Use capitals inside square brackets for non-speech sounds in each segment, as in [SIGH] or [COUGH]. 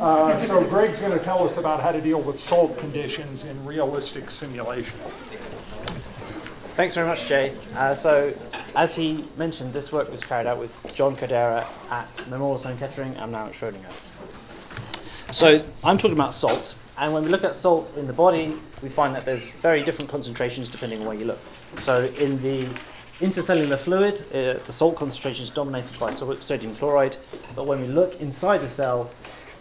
Uh, so Greg's going to tell us about how to deal with salt conditions in realistic simulations. Thanks very much, Jay. Uh, so, as he mentioned, this work was carried out with John Chodera at Memorial Sloan Kettering. I'm now at Schrodinger. So, I'm talking about salt, and when we look at salt in the body, we find that there's very different concentrations depending on where you look. So, in the intercellular fluid, uh, the salt concentration is dominated by sodium chloride, but when we look inside the cell,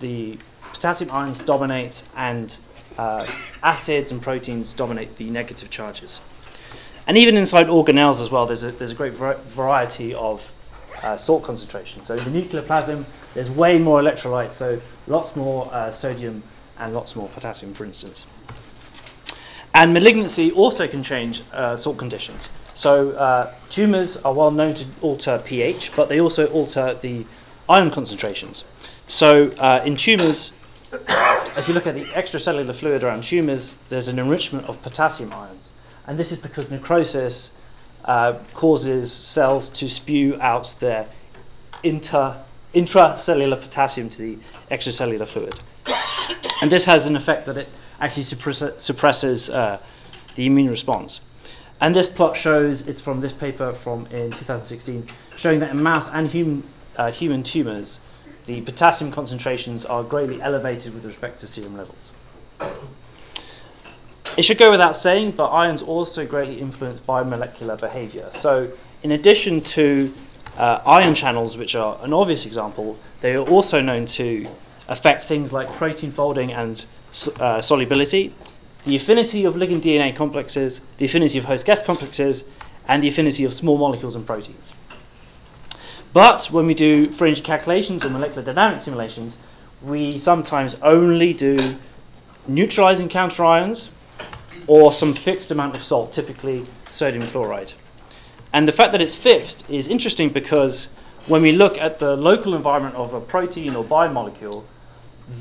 the potassium ions dominate, and uh, acids and proteins dominate the negative charges. And even inside organelles as well, there's a, there's a great variety of uh, salt concentration. So in the nuclear plasm, there's way more electrolytes, so lots more uh, sodium and lots more potassium, for instance. And malignancy also can change uh, salt conditions. So uh, tumors are well known to alter pH, but they also alter the ion concentrations. So uh, in tumors, [COUGHS] if you look at the extracellular fluid around tumors, there's an enrichment of potassium ions. And this is because necrosis uh, causes cells to spew out their inter, intracellular potassium to the extracellular fluid. [COUGHS] and this has an effect that it actually suppress, suppresses uh, the immune response. And this plot shows, it's from this paper from in 2016, showing that in mouse and human, uh, human tumors, the potassium concentrations are greatly elevated with respect to serum levels. It should go without saying, but ions also greatly influence biomolecular behavior. So, in addition to uh, ion channels, which are an obvious example, they are also known to affect things like protein folding and uh, solubility, the affinity of ligand DNA complexes, the affinity of host guest complexes, and the affinity of small molecules and proteins. But when we do free energy calculations or molecular dynamic simulations, we sometimes only do neutralizing counter ions or some fixed amount of salt, typically sodium chloride. And the fact that it's fixed is interesting because when we look at the local environment of a protein or biomolecule,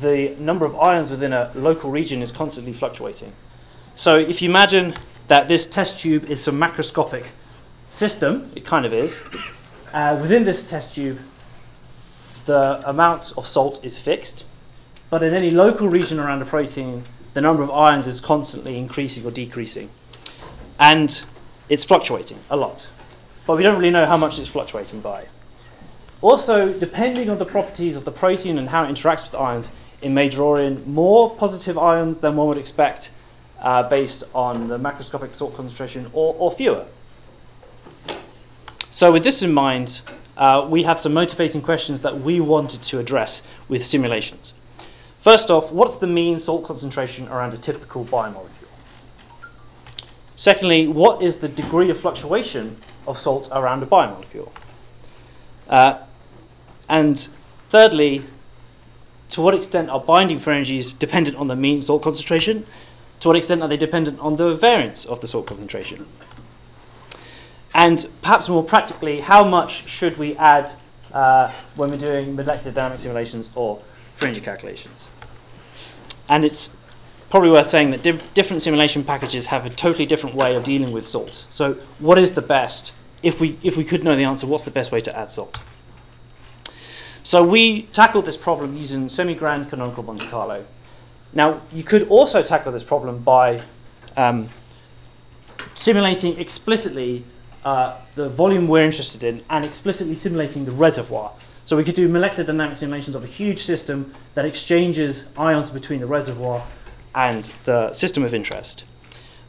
the number of ions within a local region is constantly fluctuating. So if you imagine that this test tube is some macroscopic system, it kind of is, uh, within this test tube, the amount of salt is fixed, but in any local region around a protein, the number of ions is constantly increasing or decreasing. And it's fluctuating a lot. But we don't really know how much it's fluctuating by. Also, depending on the properties of the protein and how it interacts with ions, it may draw in more positive ions than one would expect uh, based on the macroscopic salt concentration or, or fewer. So, with this in mind, uh, we have some motivating questions that we wanted to address with simulations. First off, what's the mean salt concentration around a typical biomolecule? Secondly, what is the degree of fluctuation of salt around a biomolecule? Uh, and thirdly, to what extent are binding free energies dependent on the mean salt concentration? To what extent are they dependent on the variance of the salt concentration? And perhaps more practically, how much should we add uh, when we're doing molecular dynamic simulations or free energy calculations? And it's probably worth saying that diff different simulation packages have a totally different way of dealing with salt. So what is the best, if we, if we could know the answer, what's the best way to add salt? So we tackled this problem using semi-grand canonical Monte Carlo. Now, you could also tackle this problem by um, simulating explicitly uh, the volume we're interested in and explicitly simulating the reservoir. So we could do molecular dynamic simulations of a huge system that exchanges ions between the reservoir and the system of interest.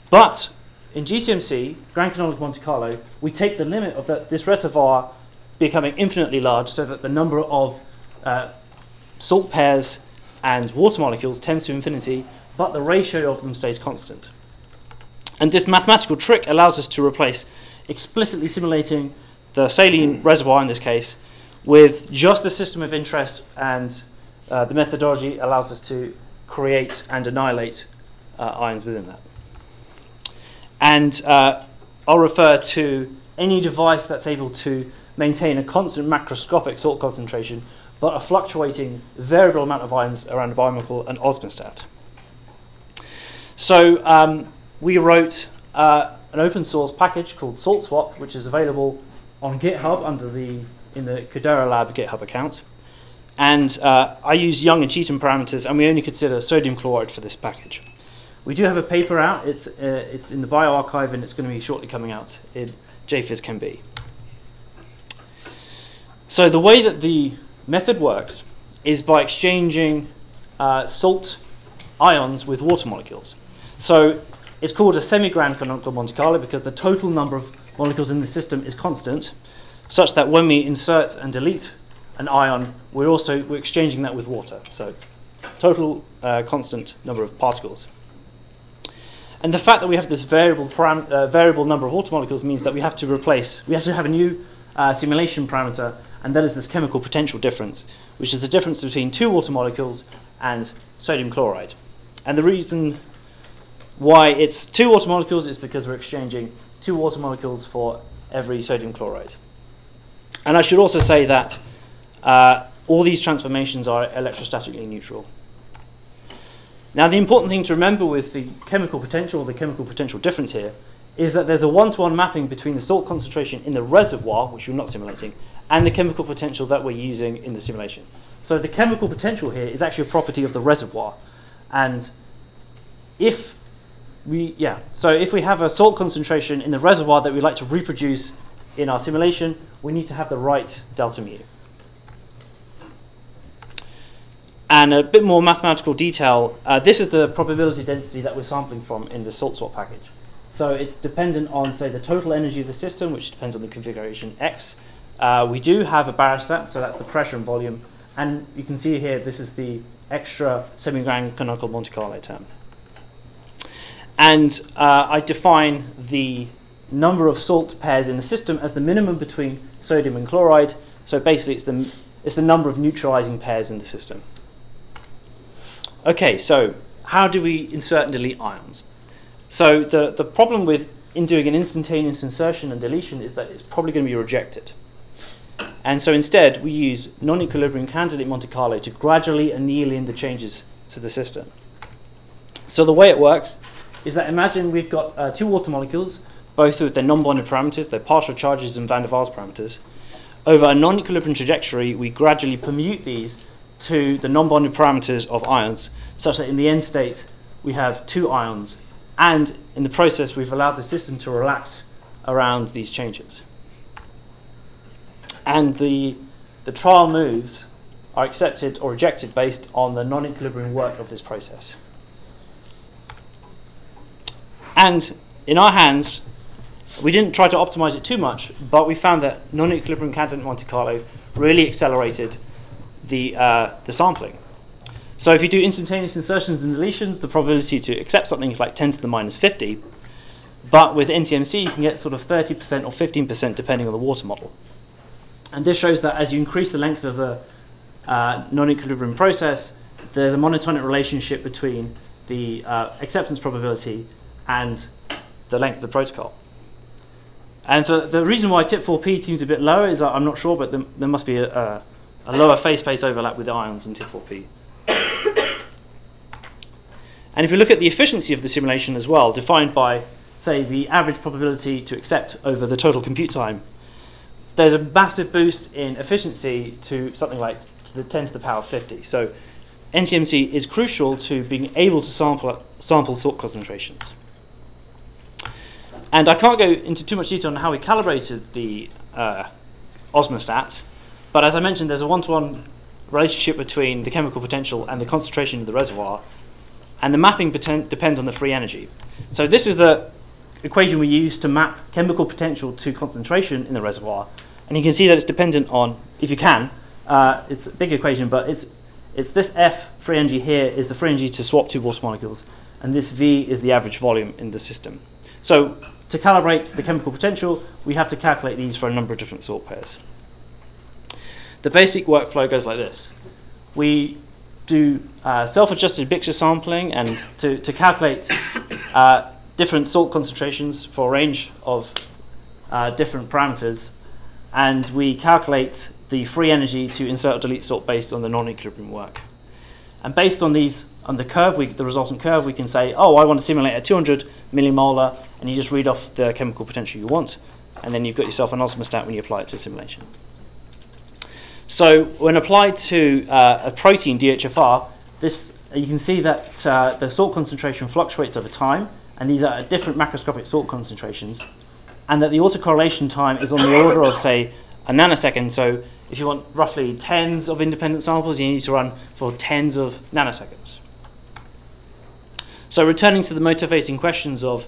But in GCMC, Grand Canonical Monte Carlo, we take the limit of the, this reservoir becoming infinitely large so that the number of uh, salt pairs and water molecules tends to infinity, but the ratio of them stays constant. And this mathematical trick allows us to replace explicitly simulating the saline reservoir in this case with just the system of interest and uh, the methodology allows us to create and annihilate uh, ions within that. And uh, I'll refer to any device that's able to maintain a constant macroscopic salt concentration but a fluctuating variable amount of ions around a biomolecule and osmostat. So um, we wrote uh, an open source package called SaltSwap, which is available on GitHub under the in the Chodera Lab GitHub account. And uh, I use Joung and Cheatham parameters, and we only consider sodium chloride for this package. We do have a paper out. It's, uh, it's in the bioRxiv, and it's going to be shortly coming out in JPhys Chem B. So the way that the method works is by exchanging uh, salt ions with water molecules. So it's called a semi-grand canonical Monte Carlo because the total number of molecules in the system is constant, such that when we insert and delete an ion, we're also we're exchanging that with water. So total uh, constant number of particles. And the fact that we have this variable, uh, variable number of water molecules means that we have to replace, we have to have a new uh, simulation parameter, and that is this chemical potential difference, which is the difference between two water molecules and sodium chloride. And the reason why it's two water molecules is because we're exchanging two water molecules for every sodium chloride. And I should also say that uh, all these transformations are electrostatically neutral. Now, the important thing to remember with the chemical potential, the chemical potential difference here, is that there's a one-to-one mapping between the salt concentration in the reservoir, which we're not simulating, and the chemical potential that we're using in the simulation. So the chemical potential here is actually a property of the reservoir. And if we, yeah, so if we have a salt concentration in the reservoir that we'd like to reproduce in our simulation, we need to have the right delta mu. And a bit more mathematical detail, uh, this is the probability density that we're sampling from in the salt swap package. So it's dependent on, say, the total energy of the system, which depends on the configuration X. Uh, we do have a barostat, so that's the pressure and volume. And you can see here, this is the extra semi-grand canonical Monte Carlo term. And uh, I define the number of salt pairs in the system as the minimum between sodium and chloride. So basically, it's the, it's the number of neutralizing pairs in the system. Okay, so how do we insert and delete ions? So the, the problem with in doing an instantaneous insertion and deletion is that it's probably going to be rejected. And so instead, we use non-equilibrium candidate Monte Carlo to gradually anneal in the changes to the system. So the way it works is that imagine we've got uh, two water molecules, both with their non-bonded parameters, their partial charges and van der Waals parameters. Over a non-equilibrium trajectory, we gradually permute these to the non-bonded parameters of ions, such that in the end state we have two ions, and in the process we've allowed the system to relax around these changes. And the, the trial moves are accepted or rejected based on the non-equilibrium work of this process. And in our hands, we didn't try to optimize it too much, but we found that non-equilibrium candidate Monte Carlo really accelerated the, uh, the sampling. So if you do instantaneous insertions and deletions, the probability to accept something is like 10 to the minus 50. But with NCMC, you can get sort of 30% or 15% depending on the water model. And this shows that as you increase the length of the uh, non-equilibrium process, there's a monotonic relationship between the uh, acceptance probability and the length of the protocol. And for the reason why TIP4P seems a bit lower is uh, I'm not sure, but there, there must be a, a, a lower phase space overlap with the ions in TIP4P. and if you look at the efficiency of the simulation as well, defined by, say, the average probability to accept over the total compute time, there's a massive boost in efficiency to something like to the 10 to the power 50. So NCMC is crucial to being able to sample, sample salt concentrations. And I can't go into too much detail on how we calibrated the uh, osmostat, but as I mentioned, there's a one-to-one relationship between the chemical potential and the concentration of the reservoir, and the mapping depends on the free energy. So this is the equation we use to map chemical potential to concentration in the reservoir, and you can see that it's dependent on, if you can, uh, it's a big equation, but it's, it's this F free energy here is the free energy to swap two water molecules, and this V is the average volume in the system. So to calibrate the chemical potential, we have to calculate these for a number of different salt pairs. The basic workflow goes like this. We do uh, self-adjusted mixture sampling and to, to calculate uh, different salt concentrations for a range of uh, different parameters and we calculate the free energy to insert or delete salt based on the non-equilibrium work. And based on these, on the curve, we, the resultant curve, we can say, oh, I want to simulate a 200 millimolar, and you just read off the chemical potential you want, and then you've got yourself an osmostat when you apply it to simulation. So when applied to uh, a protein, DHFR, this, you can see that uh, the salt concentration fluctuates over time, and these are different macroscopic salt concentrations, and that the autocorrelation time is on the order of, say, a nanosecond. So if you want roughly tens of independent samples, you need to run for tens of nanoseconds. So returning to the motivating questions of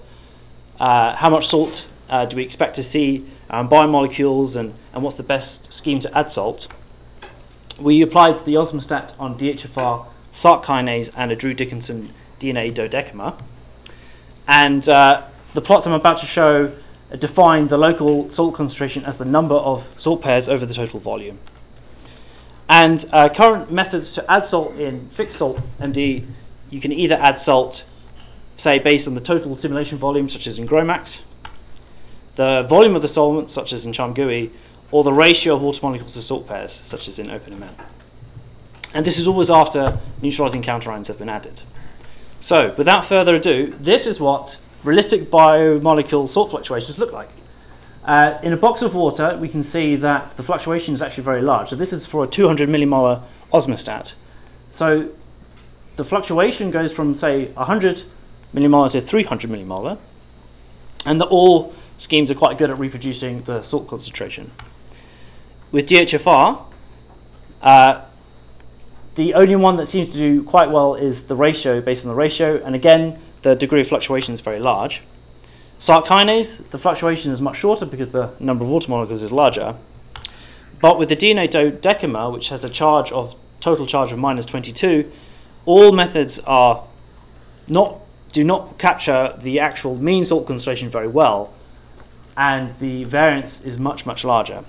uh, how much salt uh, do we expect to see, um, biomolecules, and, and what's the best scheme to add salt, we applied the osmostat on DHFR, Src kinase, and a Drew Dickerson DNA dodecamer. And uh, the plots I'm about to show define the local salt concentration as the number of salt pairs over the total volume. And uh, current methods to add salt in fixed salt MD, you can either add salt, say, based on the total simulation volume, such as in GROMACS, the volume of the solvent, such as in CHARMM-GUI, or the ratio of water molecules to salt pairs, such as in OpenMM. And this is always after neutralizing counterions have been added. So, without further ado, this is what realistic biomolecule salt fluctuations look like. Uh, in a box of water, we can see that the fluctuation is actually very large. So this is for a 200 millimolar osmostat. So the fluctuation goes from, say, 100 millimolar to 300 millimolar, and the, all schemes are quite good at reproducing the salt concentration. With DHFR, uh, the only one that seems to do quite well is the ratio, based on the ratio, and again, the degree of fluctuation is very large. Src kinase, the fluctuation is much shorter because the number of water molecules is larger. But with the DNA dodecamer, which has a charge of total charge of minus 22, all methods are not do not capture the actual mean salt concentration very well, and the variance is much much larger.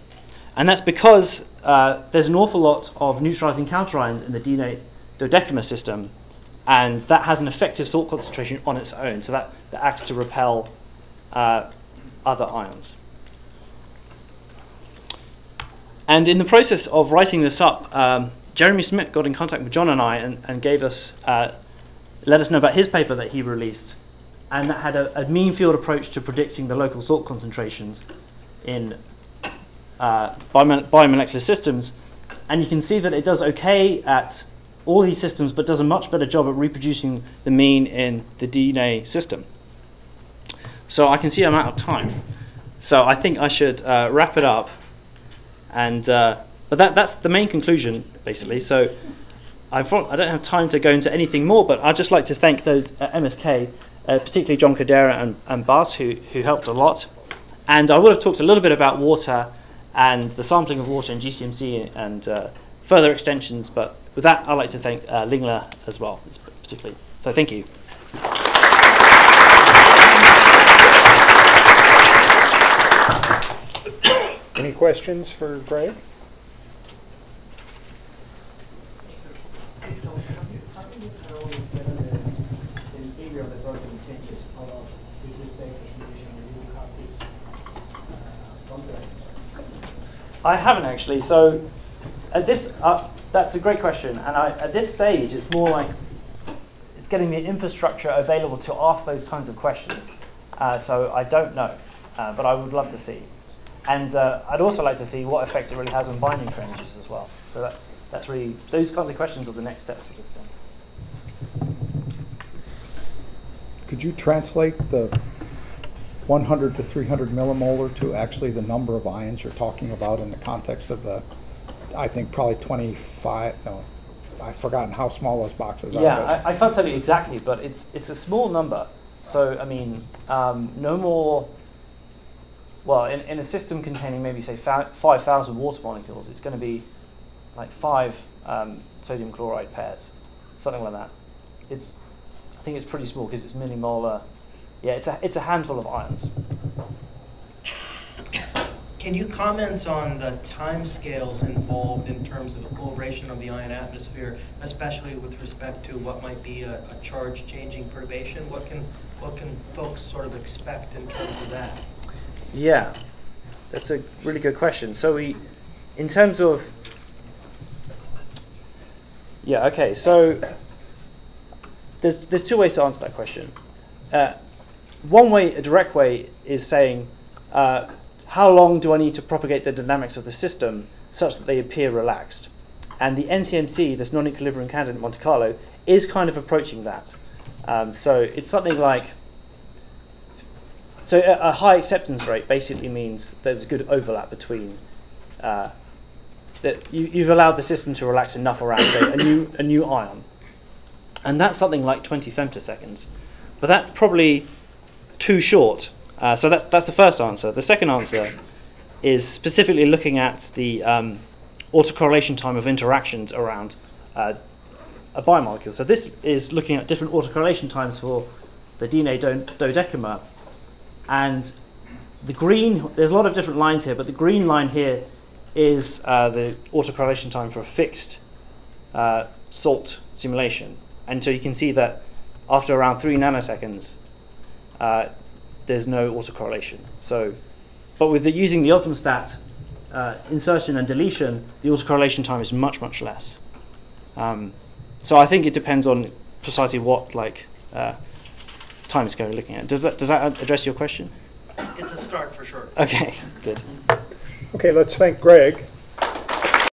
And that's because uh, there's an awful lot of neutralizing counterions in the DNA dodecamer system and that has an effective salt concentration on its own, so that, that acts to repel uh, other ions. And in the process of writing this up, um, Jeremy Smith got in contact with John and I and, and gave us, uh, let us know about his paper that he released, and that had a, a mean field approach to predicting the local salt concentrations in uh, biomolecular systems. And you can see that it does okay at all these systems, but does a much better job at reproducing the mean in the DNA system. So I can see I'm out of time. So I think I should uh, wrap it up. And uh, but that that's the main conclusion basically. So I I don't have time to go into anything more, but I'd just like to thank those at MSK, uh, particularly John Chodera and, and Bas, who who helped a lot. And I would have talked a little bit about water and the sampling of water in GCMC and uh, further extensions, but with that, I'd like to thank uh, Lingla as well, particularly. So thank you. Any questions for Greg? I haven't actually. So at this, uh, that's a great question. And I, at this stage, it's more like it's getting the infrastructure available to ask those kinds of questions. Uh, so I don't know, uh, but I would love to see. And uh, I'd also like to see what effect it really has on binding ranges as well. So that's, that's really, those kinds of questions are the next steps of this thing. Could you translate the 100 to 300 millimolar to actually the number of ions you're talking about in the context of the I think probably 25, no, I've forgotten how small those boxes are. Yeah, I, I, can't tell you exactly, but it's, it's a small number. So, I mean, um, no more, well, in, in a system containing maybe, say, 5,000 water molecules, it's going to be like five um, sodium chloride pairs, something like that. It's, I think it's pretty small because it's millimolar. Yeah, it's a, it's a handful of ions. Can you comment on the time scales involved in terms of the acceleration of the ion atmosphere, especially with respect to what might be a, a charge changing perturbation? What can, what can folks sort of expect in terms of that? Yeah, that's a really good question. So we, in terms of, yeah, okay, so there's, there's two ways to answer that question. Uh, one way, a direct way, is saying, uh, how long do I need to propagate the dynamics of the system such that they appear relaxed. And the NCMC, this non-equilibrium candidate Monte Carlo, is kind of approaching that. Um, so it's something like so a, a high acceptance rate basically means there's a good overlap between uh, that you, you've allowed the system to relax enough around say a new a new ion, and that's something like 20 femtoseconds, but that's probably too short. Uh, so that's that's the first answer. The second answer is specifically looking at the um, autocorrelation time of interactions around uh, a biomolecule. So this is looking at different autocorrelation times for the DNA do- dodecamer. And the green, there's a lot of different lines here, but the green line here is uh, the autocorrelation time for a fixed uh, salt simulation. And so you can see that after around three nanoseconds, uh, there's no autocorrelation. So, but with the, using the Osmostat uh, insertion and deletion, the autocorrelation time is much, much less. Um, so I think it depends on precisely what like uh, time scale you're looking at. Does that does that address your question? It's a start for sure. Okay, good. Okay, let's thank Greg.